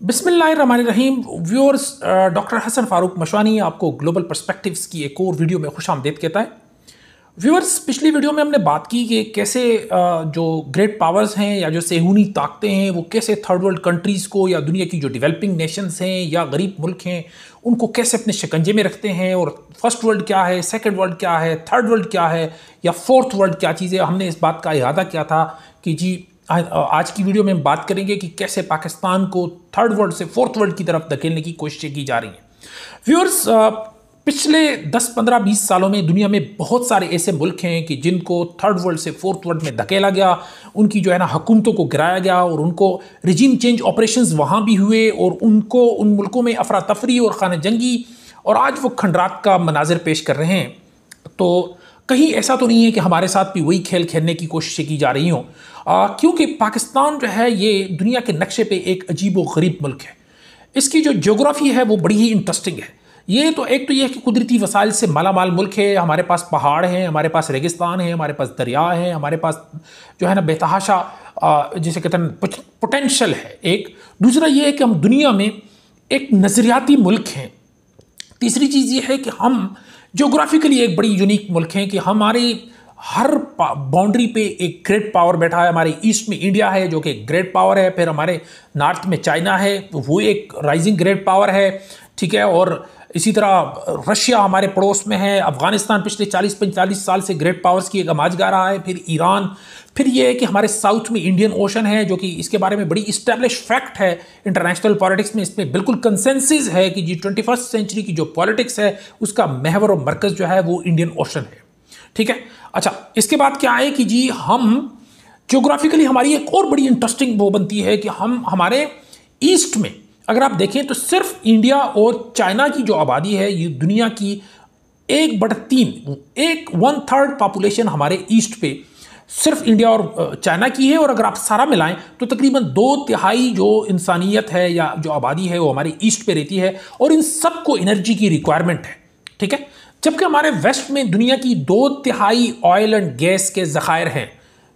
बिसमीम viewers doctor Hasan Farooq Mashwani आपको global perspectives की एक और वीडियो में खुश आमदेद कहता है। व्यूअर्स, पिछली वीडियो में हमने बात की कि कैसे जो ग्रेट पावर्स हैं या जो सेहूनी ताकतें हैं, वो कैसे थर्ड वर्ल्ड कंट्रीज़ को या दुनिया की जो डेवलपिंग नेशंस हैं या गरीब मुल्क हैं, उनको कैसे अपने शिकंजे में रखते हैं और फ़र्स्ट वर्ल्ड क्या है, सेकेंड वर्ल्ड क्या है, थर्ड वर्ल्ड क्या है या फोर्थ वर्ल्ड क्या चीज़ है हमने इस बात का इरादा किया था कि जी आज की वीडियो में हम बात करेंगे कि कैसे पाकिस्तान को थर्ड वर्ल्ड से फोर्थ वर्ल्ड की तरफ़ धकेलने की कोशिशें की जा रही हैं। व्यूअर्स पिछले 10, 15, 20 सालों में दुनिया में बहुत सारे ऐसे मुल्क हैं कि जिनको थर्ड वर्ल्ड से फोर्थ वर्ल्ड में धकेला गया उनकी जो है ना हुकूमतों को गिराया गया और उनको रिजीम चेंज ऑपरेशन वहाँ भी हुए और उनको उन मुल्कों में अफरा तफरी और खाना जंगी और आज वो खंडरात का मनाजिर पेश कर रहे हैं। तो कहीं ऐसा तो नहीं है कि हमारे साथ भी वही खेल खेलने की कोशिशें की जा रही हों। क्योंकि पाकिस्तान जो है, ये दुनिया के नक्शे पे एक अजीब व गरीब मुल्क है। इसकी जो जोग्राफ़ी है, वो बड़ी ही इंटरेस्टिंग है। ये तो एक तो ये है कि कुदरती वसाइल से माला माल मुल्क है, हमारे पास पहाड़ हैं, हमारे पास रेगिस्तान है, हमारे पास दरिया है, हमारे पास जो है ना बेतहाशा जिसे कहते हैं पोटेंशल है एक। दूसरा ये है कि हम दुनिया में एक नज़रियाती मुल्क हैं। तीसरी चीज़ ये है कि हम जोग्राफिकली एक बड़ी यूनिक मुल्क हैं कि हमारी हर बाउंड्री पे एक ग्रेट पावर बैठा है। हमारे ईस्ट में इंडिया है, जो कि ग्रेट पावर है। फिर हमारे नॉर्थ में चाइना है, वो एक राइजिंग ग्रेट पावर है, ठीक है? और इसी तरह, रशिया हमारे पड़ोस में है, अफ़गानिस्तान पिछले 40-45 साल से ग्रेट पावर्स की एक आमाज गा रहा है, फिर ईरान, फिर ये है कि हमारे साउथ में इंडियन ओशन है, जो कि इसके बारे में बड़ी इस्टेब्लिश फैक्ट है इंटरनेशनल पॉलिटिक्स में इसमें बिल्कुल कंसेंसिस है कि जी ट्वेंटी फ़र्स्ट सेंचुरी की जो पॉलिटिक्स है, उसका महवर और मरकज़ जो है, वो इंडियन ओशन है। ठीक है? अच्छा इसके बाद क्या है कि जी हम जोग्राफिकली हमारी एक और बड़ी इंटरेस्टिंग वो बनती है कि हम, हमारे ईस्ट में अगर आप देखें तो सिर्फ़ इंडिया और चाइना की जो आबादी है, ये दुनिया की एक बट तीन, एक वन थर्ड पॉपुलेशन हमारे ईस्ट पे सिर्फ़ इंडिया और चाइना की है। और अगर आप सारा मिलाएँ तो तकरीबन दो तिहाई जो इंसानियत है या जो आबादी है वो हमारे ईस्ट पे रहती है और इन सबको एनर्जी की रिक्वायरमेंट है, ठीक है? जबकि हमारे वेस्ट में दुनिया की दो तिहाई ऑयल एंड गैस के ज़खायर हैं,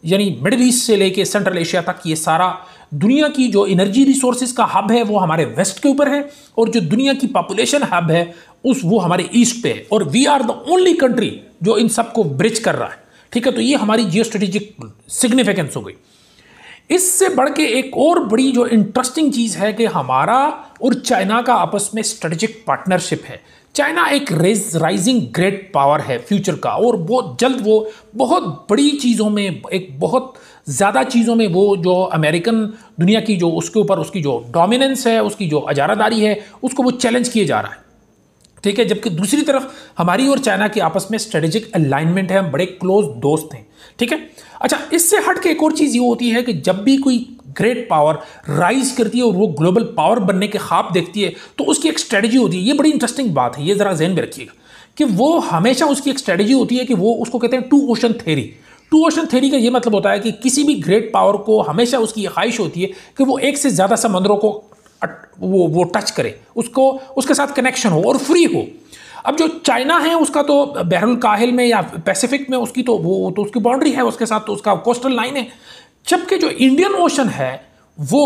यानी मिडल ईस्ट से लेके सेंट्रल एशिया तक ये सारा दुनिया की जो एनर्जी रिसोर्सेज का हब है, वो हमारे वेस्ट के ऊपर है और जो दुनिया की पॉपुलेशन हब है, उस, वो हमारे ईस्ट पे है। और we are the only country जो इन सबको ब्रिज कर रहा है। ठीक है तो ये हमारी जियो स्ट्रेटेजिक सिग्निफिकेंस हो गई। इससे बढ़ के एक और बड़ी जो इंटरेस्टिंग चीज़ है कि हमारा और चाइना का आपस में स्ट्रेटेजिक पार्टनरशिप है। चाइना एक रेज राइजिंग ग्रेट पावर है फ्यूचर का और बहुत जल्द वो बहुत बड़ी चीज़ों में एक बहुत ज़्यादा चीज़ों में वो जो अमेरिकन दुनिया की जो, उसके ऊपर उसकी जो डोमिनेंस है, उसकी जो अजारादारी है, उसको वो चैलेंज किए जा रहा है। ठीक है? जबकि दूसरी तरफ़ हमारी और चाइना की आपस में स्ट्रेटेजिक अलाइनमेंट है, हम बड़े क्लोज दोस्त हैं। ठीक है? अच्छा इससे हट के एक और चीज़ ये होती है कि जब भी कोई ग्रेट पावर राइज करती है और वो ग्लोबल पावर बनने के ख्वाब देखती है तो उसकी एक स्ट्रेटजी होती है। ये बड़ी इंटरेस्टिंग बात है, ये ज़रा जहन में रखिएगा कि वो हमेशा उसकी एक स्ट्रेटजी होती है कि वो, उसको कहते हैं two ocean theory two ocean three का ये मतलब होता है कि किसी भी ग्रेट पावर को हमेशा उसकी ख्वाहिश होती है कि वो एक से ज़्यादा समंदरों को वो वो टच करे, उसको, उसके साथ कनेक्शन हो और फ्री हो। अब जो चाइना है, उसका तो बहरुल काहिल में या पैसिफिक में उसकी तो वो तो उसकी बाउंड्री है उसके साथ तो उसका कोस्टल लाइन है। जबकि जो इंडियन ओशन है, वो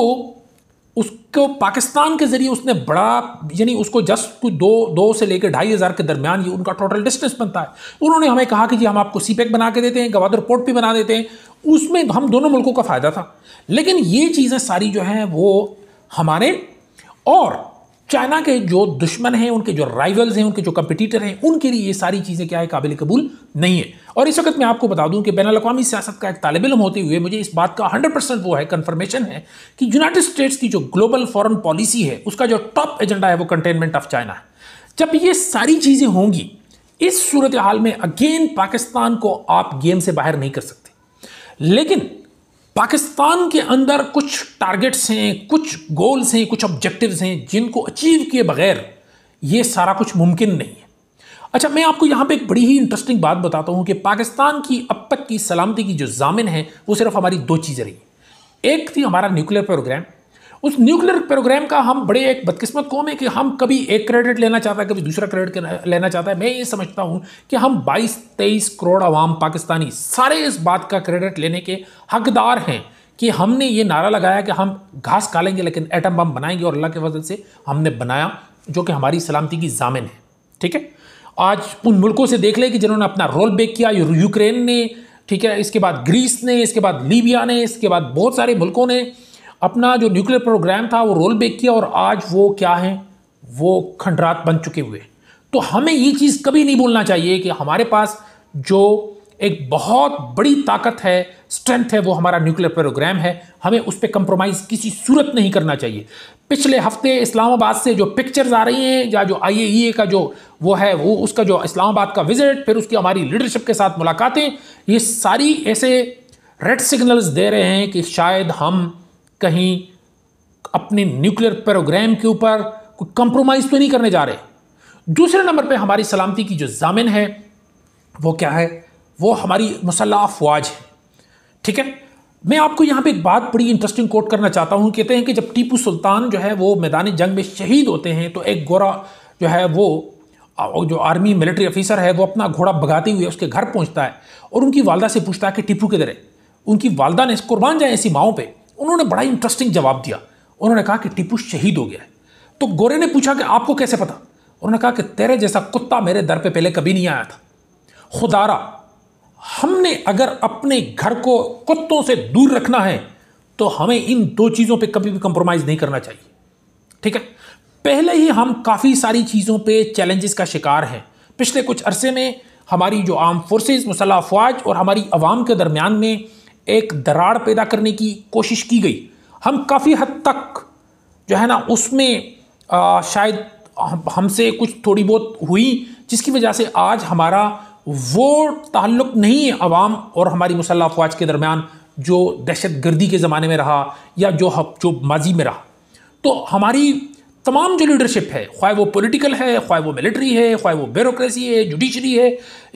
उसको पाकिस्तान के ज़रिए उसने बड़ा, यानी उसको जस्ट कुछ दो दो से लेकर ढाई हज़ार के दरमियान ये उनका टोटल डिस्टेंस बनता है। उन्होंने हमें कहा कि जी हम आपको सी पैक बना के देते हैं, गवादर पोर्ट भी बना देते हैं। उसमें हम दोनों मुल्कों का फ़ायदा था। लेकिन ये चीज़ें सारी जो हैं वो हमारे और चाइना के जो दुश्मन हैं, उनके जो राइवल्स हैं, उनके जो कंपिटिटर हैं, उनके लिए ये सारी चीज़ें क्या है, काबिल कबूल नहीं है। और इस वक्त मैं आपको बता दूँ कि बैन अवी सियासत का एक तालब इलम होते हुए मुझे इस बात का 100 परसेंट वो है कन्फर्मेशन है कि यूनाइटेड स्टेट्स की जो ग्लोबल फॉरन पॉलिसी है, उसका जो टॉप एजेंडा है वो कंटेनमेंट ऑफ़ चाइना है। जब ये सारी चीज़ें होंगी, इस सूरत हाल में अगेन पाकिस्तान को आप गेम से बाहर नहीं कर सकते। लेकिन पाकिस्तान के अंदर कुछ टारगेट्स हैं, कुछ गोल्स हैं, कुछ ऑब्जेक्टिव्स हैं जिनको अचीव किए बगैर ये सारा कुछ मुमकिन नहीं है। अच्छा मैं आपको यहाँ पे एक बड़ी ही इंटरेस्टिंग बात बताता हूँ कि पाकिस्तान की अब तक की सलामती की जो जामिन है, वो सिर्फ़ हमारी दो चीज़ें रही। एक थी हमारा न्यूक्लियर प्रोग्राम उस न्यूक्लियर प्रोग्राम का हम बड़े एक बदकिस्मत कौम है कि हम कभी एक क्रेडिट लेना चाहता है, कभी दूसरा क्रेडिट लेना चाहता है। मैं ये समझता हूँ कि हम 22-23 करोड़ आवाम पाकिस्तानी सारे इस बात का क्रेडिट लेने के हकदार हैं कि हमने ये नारा लगाया कि हम घास कालेंगे, लेकिन एटम बम बनाएँगे और अल्लाह के फजल से हमने बनाया जो कि हमारी सलामती की जामिन है। ठीक है? आज उन मुल्कों से देख लें कि जिन्होंने अपना रोल बेक किया यूक्रेन ने, ठीक है? इसके बाद ग्रीस ने, इसके बाद लीबिया ने, इसके बाद बहुत सारे मुल्कों ने अपना जो न्यूक्लियर प्रोग्राम था, वो रोल बेक किया और आज वो क्या है? वो खंडरात बन चुके हुए। तो हमें ये चीज़ कभी नहीं भूलना चाहिए कि हमारे पास जो एक बहुत बड़ी ताकत है स्ट्रेंथ है, वो हमारा न्यूक्लियर प्रोग्राम है। हमें उस पर कंप्रोमाइज़ किसी सूरत नहीं करना चाहिए। पिछले हफ़्ते इस्लामाबाद से जो पिक्चर्स आ रही हैं, या जो आई का जो वो है, वो उसका जो इस्लामाबाद का विज़िट फिर उसकी हमारी लीडरशिप के साथ मुलाकातें, ये सारी ऐसे रेड सिग्नल्स दे रहे हैं कि शायद हम कहीं अपने न्यूक्लियर प्रोग्राम के ऊपर कोई कंप्रोमाइज़ तो नहीं करने जा रहे। दूसरे नंबर पे हमारी सलामती की जो जामिन है, वो क्या है? वो हमारी मुसल्ह अफवाज है। ठीक है? मैं आपको यहाँ पे एक बात बड़ी इंटरेस्टिंग कोट करना चाहता हूँ। कहते हैं कि जब टीपू सुल्तान जो है, वो मैदानी जंग में शहीद होते हैं तो एक गोरा जो है, वो जो आर्मी मिलिट्री ऑफिसर है, वो अपना घोड़ा भगाते हुए उसके घर पहुँचता है और उनकी वालदा से पूछता है कि टीपू किधर है? उनकी वालदा ने कुर्बान जाए ऐसी माओ पर उन्होंने बड़ा इंटरेस्टिंग जवाब दिया। उन्होंने कहा कि टीपू शहीद हो गया है। तो गोरे ने पूछा कि आपको कैसे पता? उन्होंने कहा कि तेरे जैसा कुत्ता मेरे दर पे पहले कभी नहीं आया था। खुदारा, हमने अगर अपने घर को कुत्तों से दूर रखना है तो हमें इन दो चीज़ों पे कभी भी कंप्रोमाइज़ नहीं करना चाहिए। ठीक है? पहले ही हम काफ़ी सारी चीज़ों पे चैलेंजेस का शिकार हैं। पिछले कुछ अरसे में हमारी जो आर्म फोर्सेस मुसल्ह अफवाज और हमारी आवाम के दरमियान में एक दरार पैदा करने की कोशिश की गई। हम काफ़ी हद तक जो है ना उसमें आ, शायद हमसे कुछ थोड़ी बहुत हुई जिसकी वजह से आज हमारा वो ताल्लुक नहीं है अवाम और हमारी मुसल्ह अफवाज के दरमियान जो दहशत गर्दी के ज़माने में रहा या जो जो माजी में रहा। तो हमारी तमाम जो लीडरशिप है ख्वाह वो पॉलिटिकल है ख्वाह वो मिलिट्री है ख्वाह वो ब्यूरोक्रेसी है जुडिशरी है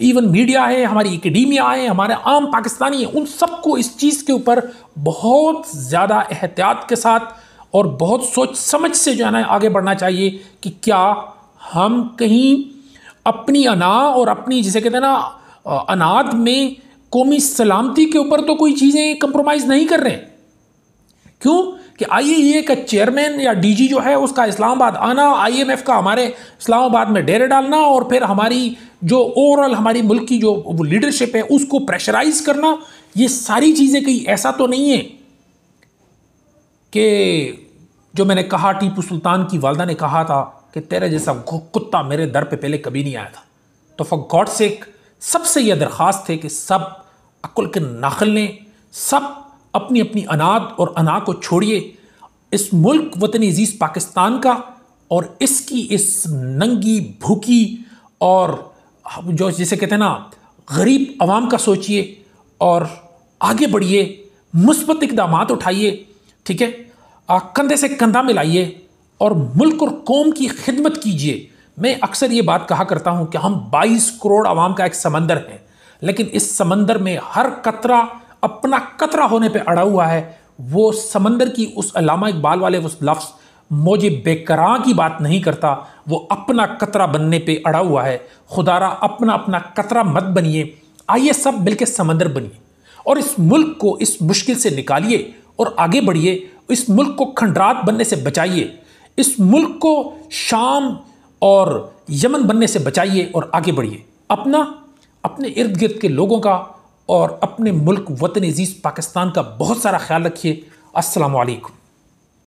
इवन मीडिया है, हमारी एकेडमिया है, हमारे आम पाकिस्तानी हैं, उन सबको इस चीज़ के ऊपर बहुत ज़्यादा एहतियात के साथ और बहुत सोच समझ से जो है ना आगे बढ़ना चाहिए कि क्या हम कहीं अपनी अना और अपनी जिसे कहते हैं ना अनाद में कौमी सलामती के ऊपर तो कोई चीज़ें कंप्रोमाइज़ नहीं कर रहे क्यों? कि आई का चेयरमैन या डीजी जो है, उसका इस्लामाबाद आना आईएमएफ का हमारे इस्लामाबाद में डेरे डालना और फिर हमारी जो ओवरऑल हमारी मुल्क की जो लीडरशिप है, उसको प्रेशराइज करना, ये सारी चीज़ें कहीं ऐसा तो नहीं है कि जो मैंने कहा, टीपू सुल्तान की वालदा ने कहा था कि तेरे जैसा कुत्ता मेरे दर पे पहले कभी नहीं आया था। तो फॉर गॉड सेक सबसे यह दरख्वास्त है कि सब अकुल के नाखल ने, सब अपनी अपनी अनाद और अना को छोड़िए इस मुल्क वतन अज़ीज़ पाकिस्तान का और इसकी इस नंगी भूखी और जो जिसे कहते हैं ना, गरीब आवाम का सोचिए और आगे बढ़िए, मुस्बत इकदाम उठाइए, ठीक है? कंधे से कंधा मिलाइए और मुल्क और कौम की खिदमत कीजिए। मैं अक्सर ये बात कहा करता हूँ कि हम 22 करोड़ आवाम का एक समंदर है, लेकिन इस समंदर में हर कतरा अपना कतरा होने पे अड़ा हुआ है। वो समंदर की उस अलामा इकबाल वाले उस लफ्ज़ मुझे बेकरा की बात नहीं करता। वो अपना कतरा बनने पे अड़ा हुआ है। खुदारा, अपना अपना कतरा मत बनिए। आइए सब मिलकर समंदर बनिए और इस मुल्क को इस मुश्किल से निकालिए और आगे बढ़िए। इस मुल्क को खंडरात बनने से बचाइए। इस मुल्क को शाम और यमन बनने से बचाइए और आगे बढ़िए। अपना, अपने इर्द गिर्द के लोगों का और अपने मुल्क वतन अज़ीज़ पाकिस्तान का बहुत सारा ख्याल रखिए। अस्सलाम वालेकुम